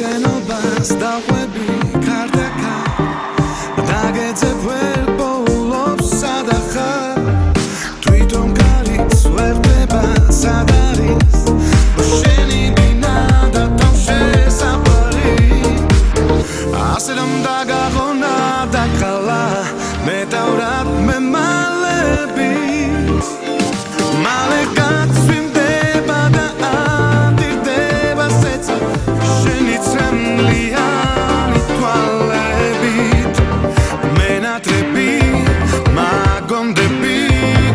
ocean of us that would be Menatre bi, magom de bi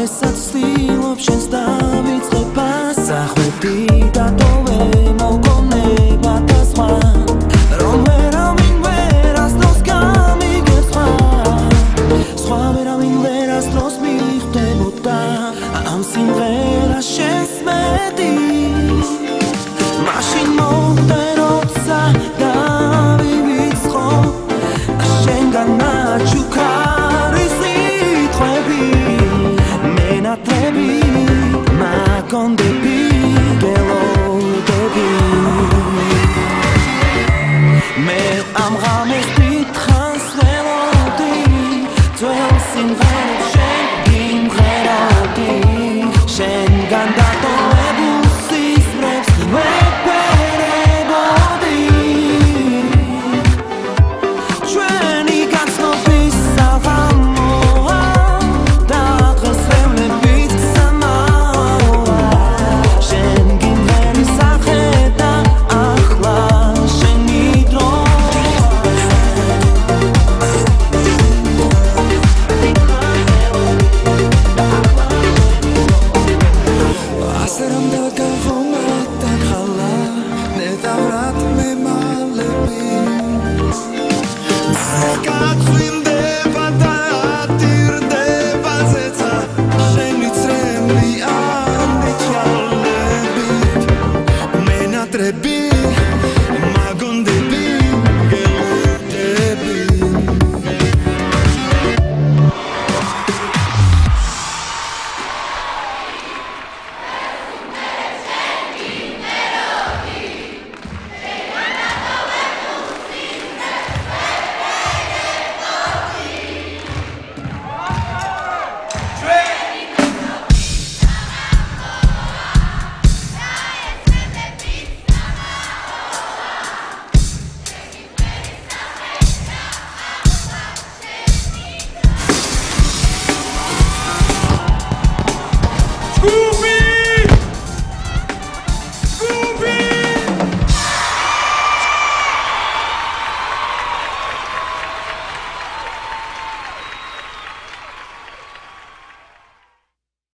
როდესაც ვცდილობ შენს დავიწყე პასახვდი და დოლე მოგონება და სხვა რომ ვერავინ ვერასდროს გამიგებს სხვა სხვა ვერავინ